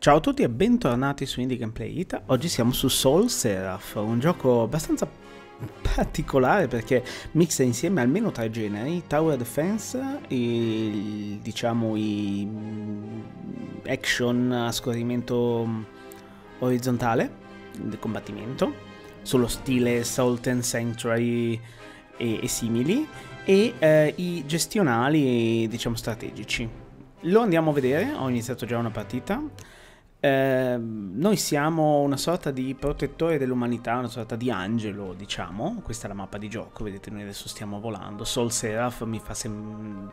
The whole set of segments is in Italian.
Ciao a tutti e bentornati su Indie Gameplay Ita. Oggi siamo su Soul Seraph, un gioco abbastanza particolare perché mixa insieme almeno tre generi, Tower Defense, il, diciamo i action a scorrimento orizzontale del combattimento, sullo stile Salt and Sanctuary e, e simili, e eh, i gestionali diciamo strategici. Lo andiamo a vedere, ho iniziato già una partita. Eh, noi siamo una sorta di protettore dell'umanità, una sorta di angelo, diciamo. Questa è la mappa di gioco, vedete, noi adesso stiamo volando. Sol Seraph mi fa, sem-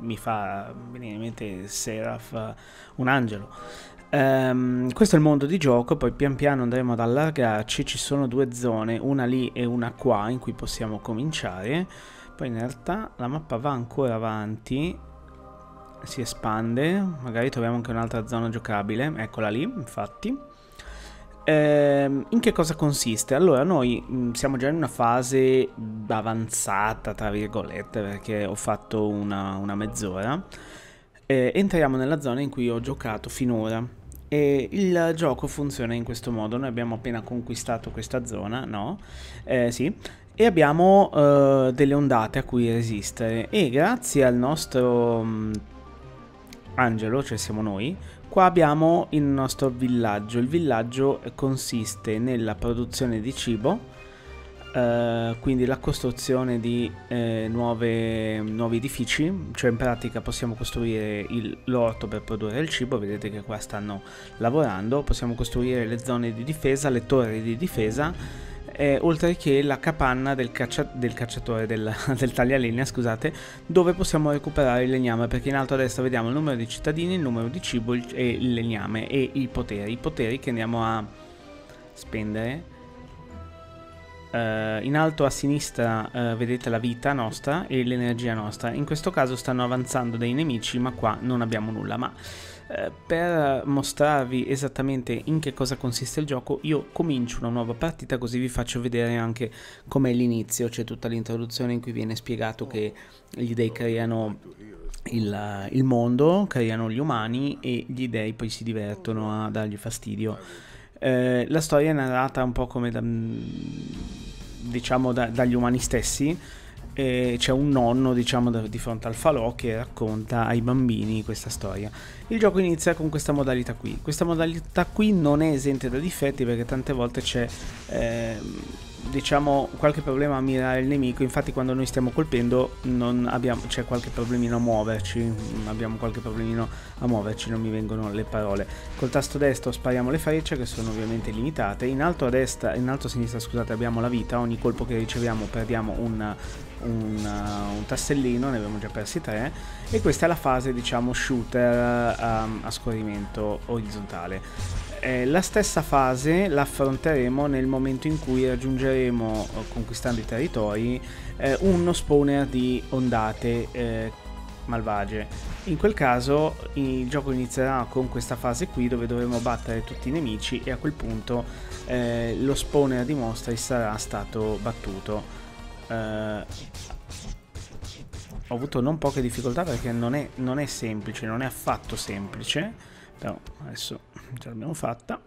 mi fa venire in mente Seraph, un angelo. Um, questo è il mondo di gioco, poi pian piano andremo ad allargarci, ci sono due zone, una lì e una qua in cui possiamo cominciare, poi in realtà la mappa va ancora avanti si espande, magari troviamo anche un'altra zona giocabile, eccola lì, infatti. Eh, in che cosa consiste? Allora, noi mh, mm, siamo già in una fase avanzata, tra virgolette, perché ho fatto una, una mezz'ora. Eh, entriamo nella zona in cui ho giocato finora. E il gioco funziona in questo modo. Noi abbiamo appena conquistato questa zona, no? Eh, sì. E abbiamo uh, delle ondate a cui resistere. E grazie al nostro mh, mm, Angelo, cioè siamo noi, qua abbiamo il nostro villaggio. Il villaggio consiste nella produzione di cibo, eh, quindi la costruzione di eh, nuove, nuovi edifici, cioè in pratica possiamo costruire l'orto per produrre il cibo, vedete che qua stanno lavorando, possiamo costruire le zone di difesa, le torri di difesa eh, oltre che la capanna del, caccia del cacciatore del, del taglialegna, scusate, dove possiamo recuperare il legname, perché in alto a destra vediamo il numero di cittadini, il numero di cibo e il legname e i poteri, i poteri che andiamo a spendere. Uh, in alto a sinistra uh, vedete la vita nostra e l'energia nostra. In questo caso stanno avanzando dei nemici, ma qua non abbiamo nulla. Ma per mostrarvi esattamente in che cosa consiste il gioco io comincio una nuova partita così vi faccio vedere anche com'è l'inizio. C'è tutta l'introduzione in cui viene spiegato che gli dei creano il, il, mondo creano gli umani e gli dei poi si divertono a dargli fastidio. Eh, la storia è narrata un po' come da, diciamo da, dagli umani stessi e c'è un nonno diciamo di fronte al falò che racconta ai bambini questa storia. Il gioco inizia con questa modalità qui. Questa modalità qui non è esente da difetti perché tante volte c'è eh, diciamo qualche problema a mirare il nemico. Infatti quando noi stiamo colpendo abbiamo, c'è qualche problemino a muoverci. Abbiamo qualche problemino a muoverci non mi vengono le parole. Col tasto destro spariamo le frecce che sono ovviamente limitate. In alto a destra in alto a sinistra scusate abbiamo la vita. Ogni colpo che riceviamo perdiamo un, un, un tassellino ne abbiamo già persi tre e questa è la fase diciamo shooter um, a scorrimento orizzontale eh, la stessa fase la affronteremo nel momento in cui raggiungeremo, eh, conquistando i territori, eh, uno spawner di ondate eh, malvagie. In quel caso il gioco inizierà con questa fase qui dove dovremo battere tutti i nemici e a quel punto eh, lo spawner di mostri sarà stato battuto. Eh, ho avuto non poche difficoltà perché non è, non è semplice, non è affatto semplice, però adesso ce l'abbiamo fatta.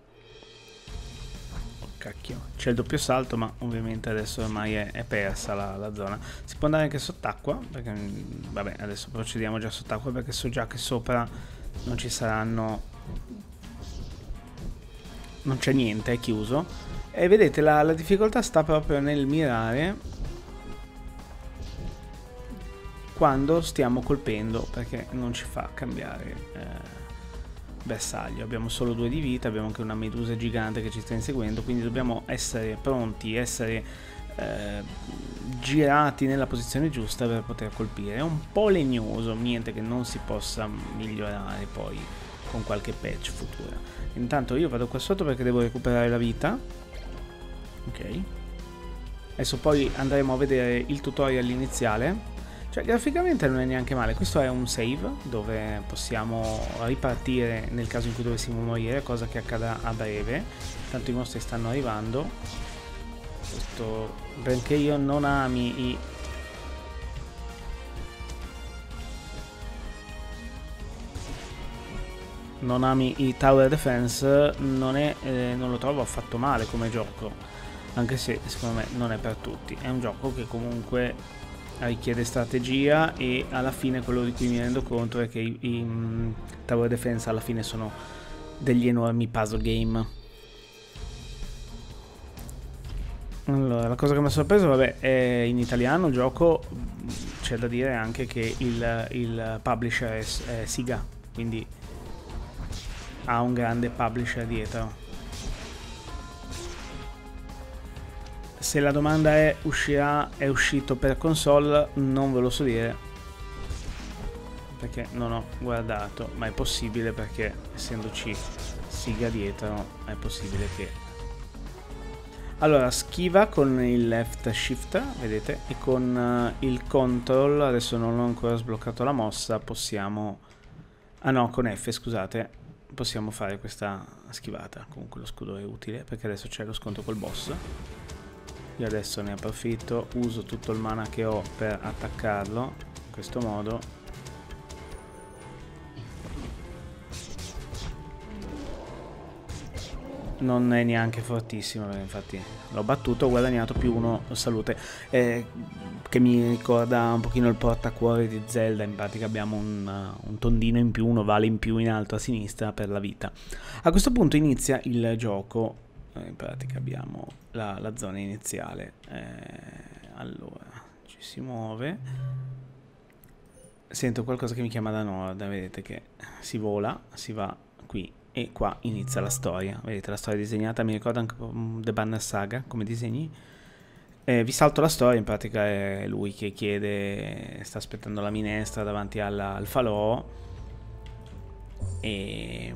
Oh, cacchio c'è il doppio salto ma ovviamente adesso ormai è, è persa la, la, zona. Si può andare anche sott'acqua perché vabbè adesso procediamo già sott'acqua perché so già che sopra non ci saranno non c'è niente è chiuso. E vedete la, la difficoltà sta proprio nel mirare quando stiamo colpendo perché non ci fa cambiare eh, bersaglio. Abbiamo solo due di vita, abbiamo anche una medusa gigante che ci sta inseguendo, quindi dobbiamo essere pronti, essere eh, girati nella posizione giusta per poter colpire. È un po' legnoso, niente che non si possa migliorare poi con qualche patch futura. Intanto io vado qua sotto perché devo recuperare la vita. Ok. Adesso poi andremo a vedere il tutorial iniziale cioè, graficamente non è neanche male. Questo è un save dove possiamo ripartire nel caso in cui dovessimo morire, cosa che accadrà a breve. Tanto i mostri stanno arrivando. Questo, benché io non ami i non ami i tower defense non, è, eh, non lo trovo affatto male come gioco anche se secondo me non è per tutti è un gioco che comunque richiede strategia e alla fine quello di cui mi rendo conto è che i, i um, tower defense alla fine sono degli enormi puzzle game allora la cosa che mi ha sorpreso vabbè è in italiano il gioco c'è da dire anche che il, il publisher è, è Siga quindi ha un grande publisher dietro. Se la domanda è uscirà, è uscito per console, non ve lo so dire. Perché non ho guardato, ma è possibile perché essendoci siga dietro è possibile che allora schiva con il left shift vedete e con uh, il control adesso non ho ancora sbloccato la mossa possiamo ah no con F scusate possiamo fare questa schivata. Comunque lo scudo è utile perché adesso c'è lo sconto col boss io adesso ne approfitto uso tutto il mana che ho per attaccarlo in questo modo. Non è neanche fortissimo infatti l'ho battuto ho guadagnato più uno salute. Eh, che mi ricorda un pochino il portacuore di Zelda in pratica abbiamo un, un, tondino in più un ovale in più in alto a sinistra per la vita. A questo punto inizia il gioco eh, in pratica abbiamo la, la zona iniziale eh, allora ci si muove. Sento qualcosa che mi chiama da nord vedete che si vola si va qui e qua inizia la storia. Vedete la storia disegnata mi ricorda anche The Banner Saga come disegni. Eh, vi salto la storia in pratica è lui che chiede sta aspettando la minestra davanti alla, al falò. E,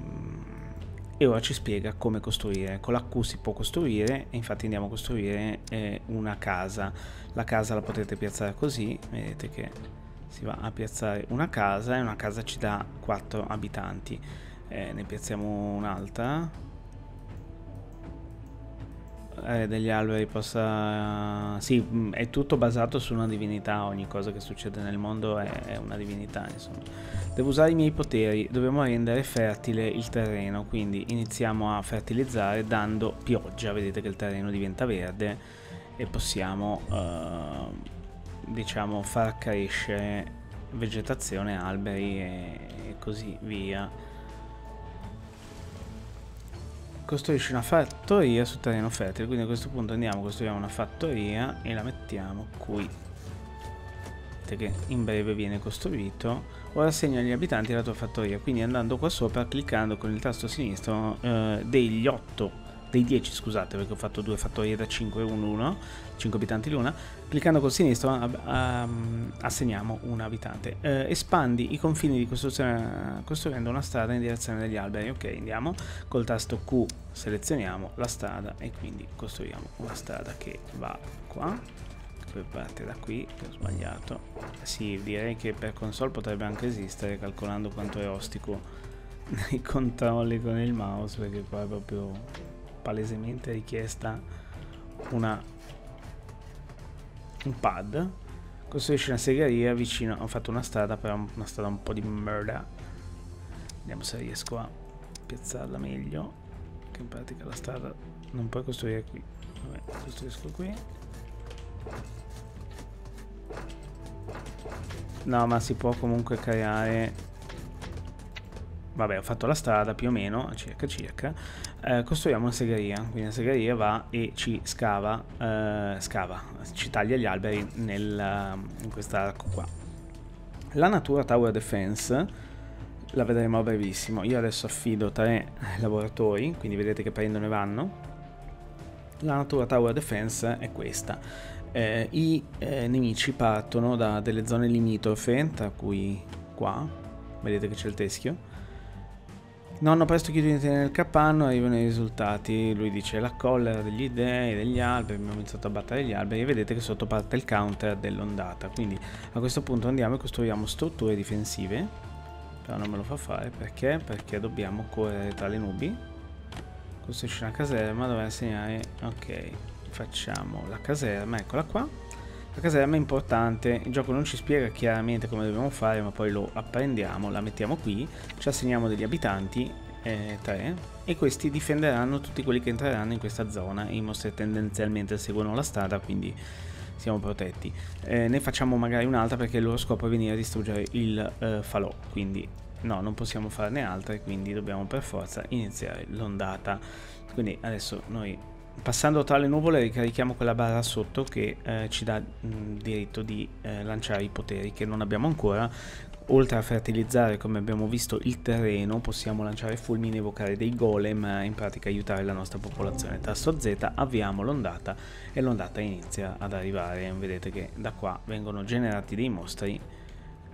e, ora ci spiega come costruire. Con la Q si può costruire e infatti andiamo a costruire eh, una casa. La casa la potete piazzare così vedete che si va a piazzare una casa e una casa ci dà 4 abitanti. Eh, ne piazziamo un'altra eh, degli alberi possa sì è tutto basato su una divinità ogni cosa che succede nel mondo è, è una divinità insomma. Devo usare i miei poteri dobbiamo rendere fertile il terreno quindi iniziamo a fertilizzare dando pioggia vedete che il terreno diventa verde e possiamo uh, diciamo far crescere vegetazione alberi e, e così via costruisci una fattoria su terreno fertile. Quindi a questo punto andiamo costruiamo una fattoria e la mettiamo qui. Vedete che in breve viene costruito. Ora assegna agli abitanti la tua fattoria. Quindi andando qua sopra cliccando con il tasto sinistro eh, degli 8 dei 10 scusate perché ho fatto due fattorie da 5 1 1 5 abitanti l'una. Cliccando col sinistro assegniamo un abitante. Eh, espandi i confini di costruzione costruendo una strada in direzione degli alberi. Ok andiamo. Col tasto Q selezioniamo la strada e quindi costruiamo una strada che va qua poi parte da qui ho sbagliato. Sì direi che per console potrebbe anche esistere calcolando quanto è ostico nei controlli con il mouse perché qua è proprio palesemente richiesta una, un pad. Costruisce una segheria vicino ho fatto una strada però una strada un po' di merda. Vediamo se riesco a piazzarla meglio che in pratica la strada non puoi costruire qui. Vabbè, costruisco qui. No ma si può comunque creare. Vabbè ho fatto la strada più o meno circa circa eh, costruiamo una segheria. Quindi la segheria va e ci scava eh, scava ci taglia gli alberi nel, in quest'arco qua. La natura tower defense la vedremo a brevissimo. Io adesso affido tre lavoratori quindi vedete che prendono e vanno. La natura tower defense è questa. Eh, i eh, nemici partono da delle zone limitrofe tra cui qua. Vedete che c'è il teschio Nonno presto chiude nel capanno arrivano i risultati. Lui dice la collera degli dei, degli alberi, abbiamo iniziato a battere gli alberi e vedete che sotto parte il counter dell'ondata. Quindi a questo punto andiamo e costruiamo strutture difensive. Però non me lo fa fare perché? Perché dobbiamo correre tra le nubi. Costruisce una caserma dove insegnare. Ok, facciamo la caserma, eccola qua. La caserma è importante, il gioco non ci spiega chiaramente come dobbiamo fare, ma poi lo apprendiamo, la mettiamo qui, ci assegniamo degli abitanti, eh, 3, e questi difenderanno tutti quelli che entreranno in questa zona. I mostri tendenzialmente seguono la strada, quindi siamo protetti. Eh, ne facciamo magari un'altra perché il loro scopo è venire a distruggere il eh, falò, quindi no, non possiamo farne altre, quindi dobbiamo per forza iniziare l'ondata. Quindi adesso noi Passando tra le nuvole ricarichiamo quella barra sotto che eh, ci dà mh, diritto di eh, lanciare i poteri che non abbiamo ancora. Oltre a fertilizzare, come abbiamo visto, il terreno, possiamo lanciare fulmini, evocare dei golem e in pratica aiutare la nostra popolazione. Tasto Z, avviamo l'ondata e l'ondata inizia ad arrivare. Vedete che da qua vengono generati dei mostri.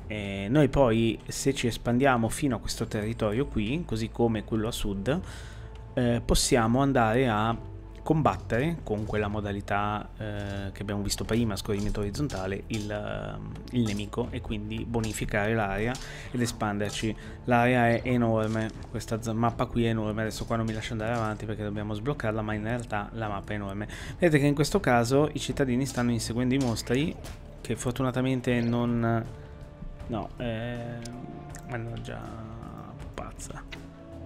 E noi poi, se ci espandiamo fino a questo territorio qui, così come quello a sud, eh, possiamo andare a combattere con quella modalità eh, che abbiamo visto prima, scorrimento orizzontale, il, uh, il nemico e quindi bonificare l'area ed espanderci. L'area è enorme, questa mappa qui è enorme, adesso qua non mi lascio andare avanti perché dobbiamo sbloccarla, ma in realtà la mappa è enorme. Vedete che in questo caso i cittadini stanno inseguendo i mostri che fortunatamente non... no, eh... mannaggia, pazza.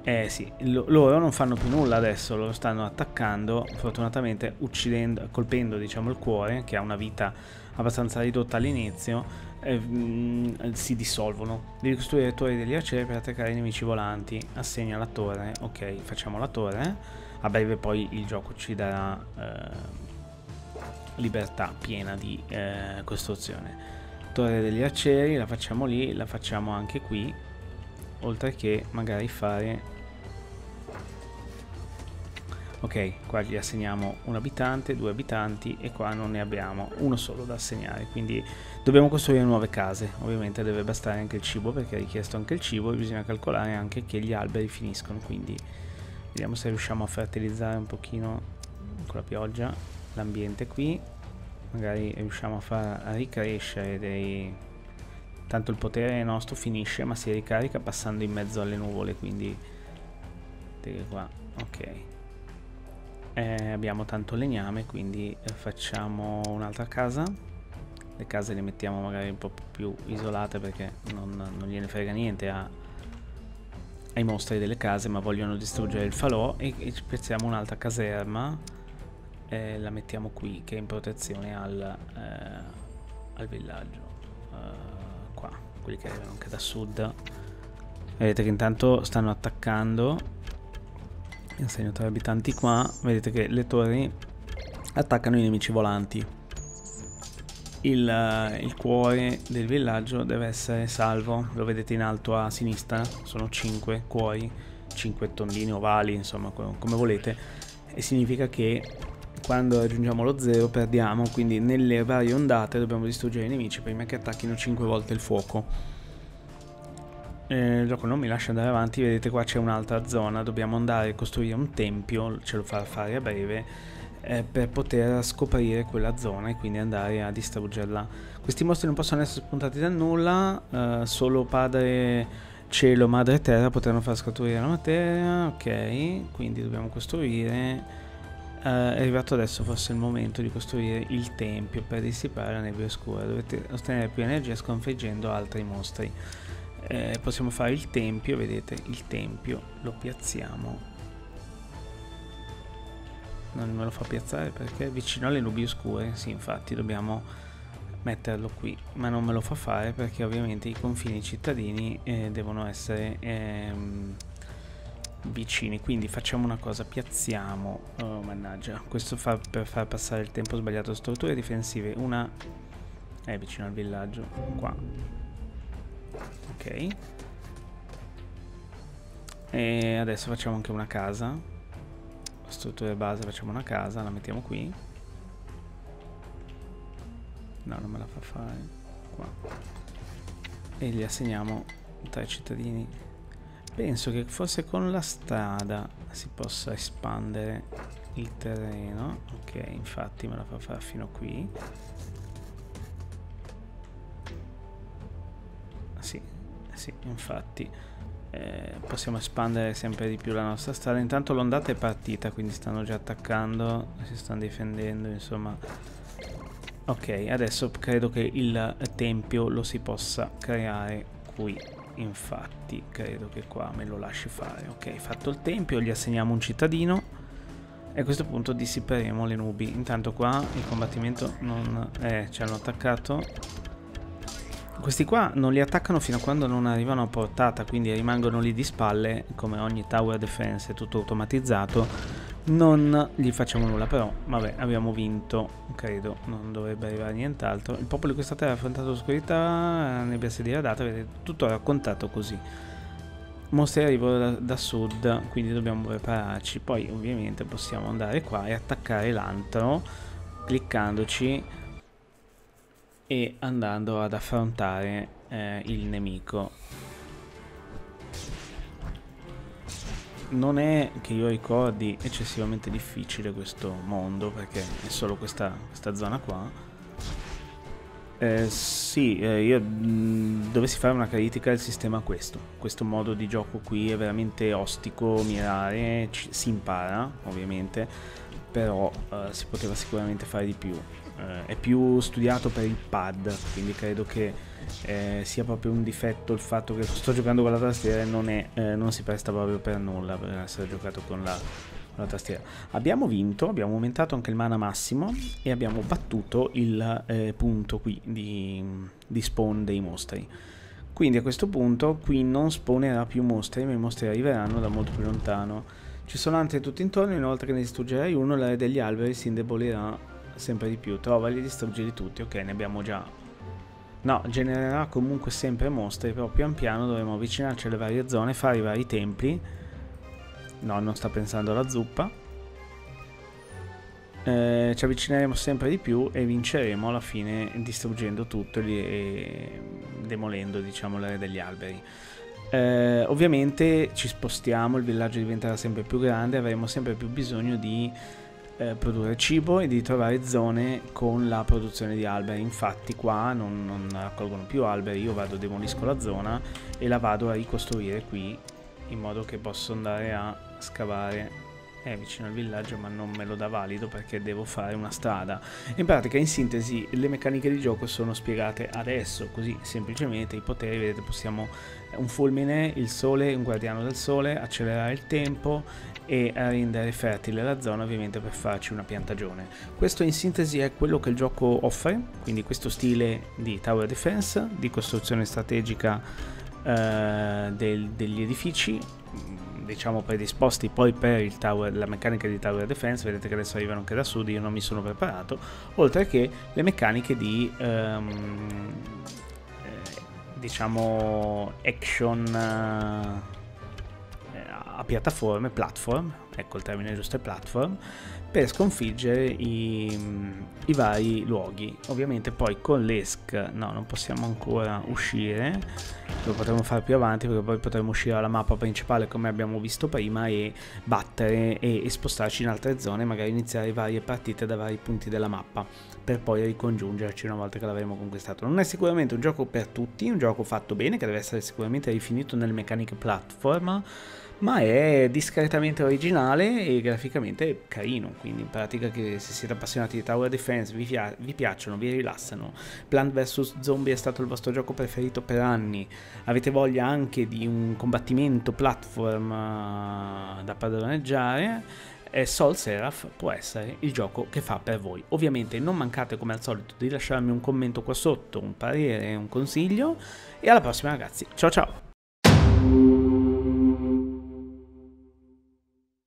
Eh sì, loro non fanno più nulla adesso, loro stanno attaccando, fortunatamente uccidendo, colpendo diciamo il cuore, che ha una vita abbastanza ridotta all'inizio, eh, si dissolvono. Devi costruire le torri degli arcieri per attaccare i nemici volanti, assegna la torre, ok, facciamo la torre, a breve poi il gioco ci darà eh, libertà piena di eh, costruzione. Torre degli arcieri, la facciamo lì, la facciamo anche qui, oltre che magari fare ok qua gli assegniamo un abitante due abitanti e qua non ne abbiamo uno solo da assegnare. Quindi dobbiamo costruire nuove case. Ovviamente deve bastare anche il cibo perché è richiesto anche il cibo e bisogna calcolare anche che gli alberi finiscono. Quindi vediamo se riusciamo a fertilizzare un pochino con la pioggia l'ambiente qui. Magari riusciamo a far ricrescere dei tanto il potere nostro finisce ma si ricarica passando in mezzo alle nuvole quindi qua ok eh, abbiamo tanto legname quindi eh, facciamo un'altra casa. Le case le mettiamo magari un po' più isolate perché non, non gliene frega niente a, ai mostri delle case ma vogliono distruggere il falò. E, e piazziamo un'altra caserma e la mettiamo qui che è in protezione al, eh, al villaggio uh, qua quelli che arrivano anche da sud. Vedete che intanto stanno attaccando insegno tra abitanti qua. Vedete che le torri attaccano i nemici volanti. Il, uh, il, cuore del villaggio deve essere salvo. Lo vedete in alto a sinistra. Sono 5 cuori 5 tondini ovali insomma come volete. E significa che quando raggiungiamo lo 0 perdiamo. Quindi nelle varie ondate dobbiamo distruggere i nemici prima che attacchino 5 volte il fuoco eh, il gioco non mi lascia andare avanti, vedete qua c'è un'altra zona, dobbiamo andare a costruire un tempio, ce lo farà fare a breve, eh, per poter scoprire quella zona e quindi andare a distruggerla. Questi mostri non possono essere spuntati da nulla, eh, solo padre cielo, madre terra potranno far scaturire la materia, ok, quindi dobbiamo costruire... Uh, è arrivato adesso forse il momento di costruire il tempio per dissipare la nebbia scura. Dovete ottenere più energia sconfiggendo altri mostri eh, possiamo fare il tempio vedete il tempio lo piazziamo. Non me lo fa piazzare perché è vicino alle nubi oscure sì infatti dobbiamo metterlo qui ma non me lo fa fare perché ovviamente i confini cittadini eh, devono essere ehm, vicini. Quindi facciamo una cosa piazziamo oh mannaggia questo fa per far passare il tempo sbagliato strutture difensive una è vicino al villaggio qua ok. E adesso facciamo anche una casa. Strutture base facciamo una casa la mettiamo qui. No non me la fa fare. Qua. E gli assegniamo tre cittadini. Penso che forse con la strada si possa espandere il terreno. Ok infatti me la fa fare fino qui sì, infatti eh, possiamo espandere sempre di più la nostra strada. Intanto l'ondata è partita, quindi stanno già attaccando, si stanno difendendo, insomma Ok, adesso credo che il tempio lo si possa creare qui. Infatti, credo che qua me lo lasci fare. Ok, fatto il tempio, gli assegniamo un cittadino. E a questo punto dissiperemo le nubi. Intanto qua il combattimento non... Eh, ci hanno attaccato. Questi qua non li attaccano fino a quando non arrivano a portata, quindi rimangono lì di spalle, come ogni tower defense, è tutto automatizzato. Non gli facciamo nulla però vabbè abbiamo vinto credo non dovrebbe arrivare nient'altro. Il popolo di questa terra ha affrontato l'oscurità nebbia si è diradata vedete tutto raccontato così. Mostri arrivano da, da, sud quindi dobbiamo prepararci. Poi ovviamente possiamo andare qua e attaccare l'antro cliccandoci e andando ad affrontare eh, il nemico. Non è che io ricordi eccessivamente difficile questo mondo perché è solo questa, questa zona qua. Eh, sì, eh, io mh, mm, dovessi fare una critica al sistema questo. Questo modo di gioco qui è veramente ostico mirare, si impara ovviamente però eh, si poteva sicuramente fare di più eh, è più studiato per il pad quindi credo che eh, sia proprio un difetto il fatto che sto giocando con la tastiera e non, è, eh, non si presta proprio per nulla per essere giocato con la, con la, tastiera. Abbiamo vinto, abbiamo aumentato anche il mana massimo e abbiamo battuto il eh, punto qui di, di spawn dei mostri. Quindi a questo punto qui non spawnerà più mostri, ma i mostri arriveranno da molto più lontano. Ci sono altri tutto intorno, inoltre ne distruggerai uno, l'area degli alberi si indebolirà sempre di più. Trovali e distruggili tutti, ok, ne abbiamo già No, genererà comunque sempre mostri, però pian piano dovremo avvicinarci alle varie zone, fare i vari templi. No, non sta pensando alla zuppa. Eh, ci avvicineremo sempre di più e vinceremo alla fine distruggendo tutto e demolendo diciamo l'area degli alberi. Eh, ovviamente ci spostiamo, il villaggio diventerà sempre più grande, avremo sempre più bisogno di eh, produrre cibo e di trovare zone con la produzione di alberi. Infatti qua non, non raccolgono più alberi, io vado, demolisco la zona e la vado a ricostruire qui in modo che posso andare a scavare è vicino al villaggio ma non me lo dà valido perché devo fare una strada in pratica in sintesi le meccaniche di gioco sono spiegate adesso così semplicemente i poteri vedete possiamo un fulmine il sole un guardiano del sole accelerare il tempo e rendere fertile la zona ovviamente per farci una piantagione. Questo in sintesi è quello che il gioco offre, quindi questo stile di tower defense, di costruzione strategica eh, del, degli edifici, diciamo predisposti poi per tower, la meccanica di tower defense, vedete che adesso arrivano anche da sud, io non mi sono preparato, oltre che le meccaniche di... Um, diciamo action a piattaforme, platform, ecco il termine giusto è platform, per sconfiggere i, i, vari luoghi. Ovviamente poi con l'ESC no, non possiamo ancora uscire, lo potremo fare più avanti perché poi potremo uscire dalla mappa principale come abbiamo visto prima e battere e, e spostarci in altre zone, magari iniziare varie partite da vari punti della mappa per poi ricongiungerci una volta che l'avremo conquistato. Non è sicuramente un gioco per tutti, un gioco fatto bene che deve essere sicuramente rifinito nelle meccaniche platform ma è discretamente originale e graficamente carino, quindi in pratica che se siete appassionati di Tower Defense, vi, vi piacciono, vi rilassano, Plant vs Zombie è stato il vostro gioco preferito per anni, avete voglia anche di un combattimento platform uh, da padroneggiare, eh, Soul Seraph può essere il gioco che fa per voi. Ovviamente non mancate come al solito di lasciarmi un commento qua sotto, un parere, un consiglio e alla prossima ragazzi. Ciao ciao!